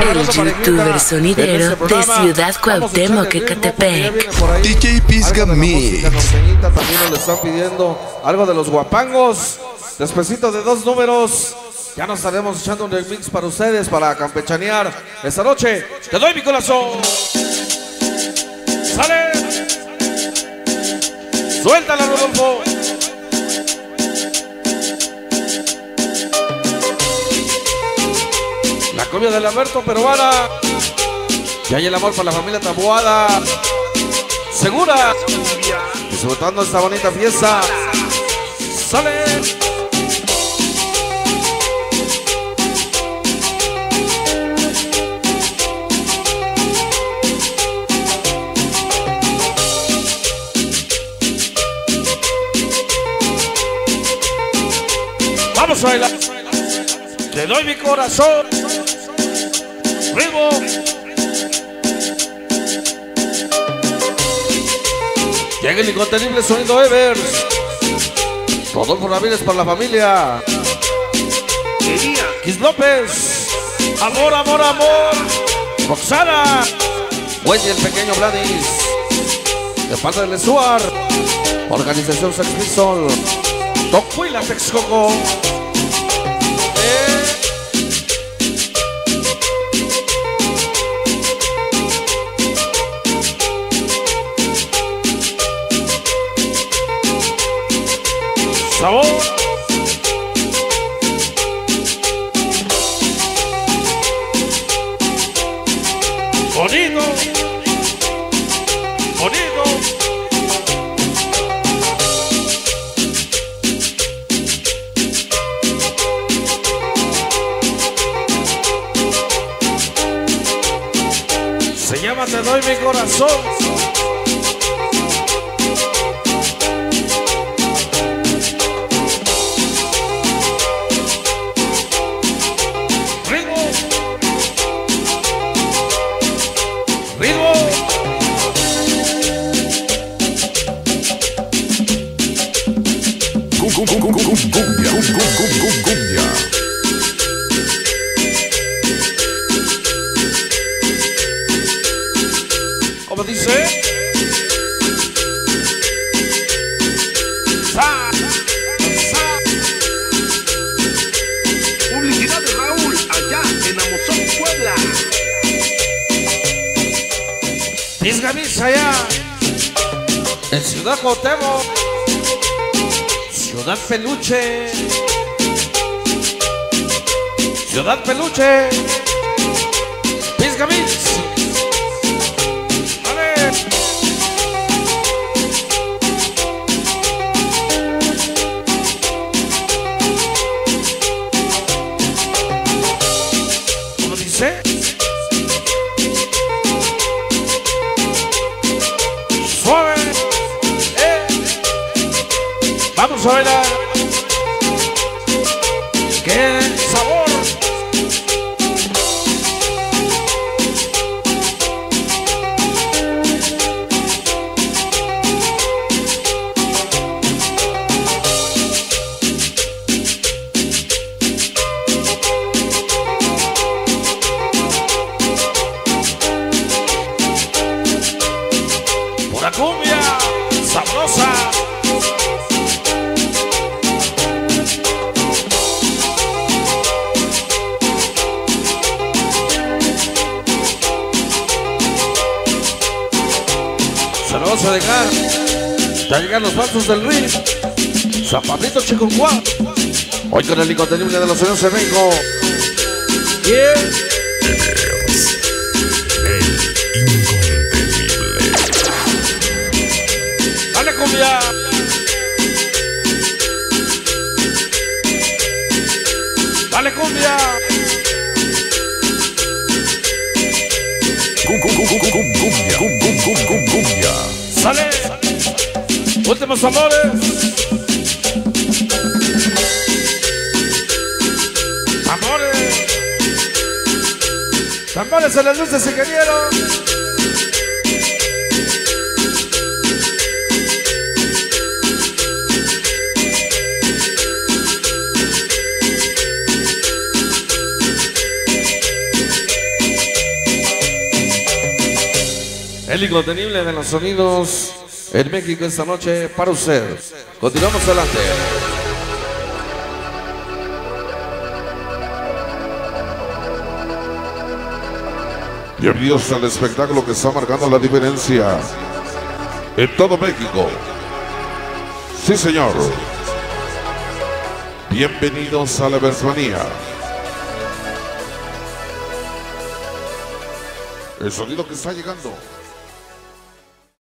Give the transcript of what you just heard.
El youtuber sonidero de Ciudad Cuauhtémoc, Ecatepec. DJ Pisga Mix. También le están pidiendo algo de los guapangos. Despacito de dos números. Ya nos estaremos echando un remix para ustedes, para campechanear esta noche. Te doy mi corazón. ¡Sale! ¡Suéltala, Rodolfo! La cumbia del Alberto Peruana. Y hay el amor para la familia Tabuada. Segura. Disfrutando esta bonita fiesta. ¡Sale! Vamos a bailar. Te doy mi corazón. Primo. Llega el incontenible sonido Evers. Rodolfo Ramírez para la familia. Kiss López. Amor, amor, amor. Roxana. Wendy el pequeño Vladis. De parte del Stuart. Organización Sex Pistol. Tocuila Texcoco. Te doy mi corazón. Pisgamisa allá. En Ciudad Cuauhtémoc. Ciudad Peluche. Ciudad Peluche. Pisgamix. ¡Vale! Vamos a bailar. ¡Qué sabor! Pura cumbia sabrosa. Vamos a dejar. Ya llegan los pasos del ring. Zapatito Chiconcuá. Hoy con el incontenible de los señores de México. Yeah. Dale cumbia. Dale cumbia. Cum- cum- cum- cum- cum- Cumbia. Sale. Últimos amores. Amores. Tambores en las luces, ingeniero. El incontenible de los sonidos en México esta noche para usted. Continuamos adelante. Bienvenidos al espectáculo que está marcando la diferencia en todo México. Sí, señor. Bienvenidos a la Versmanía. El sonido que está llegando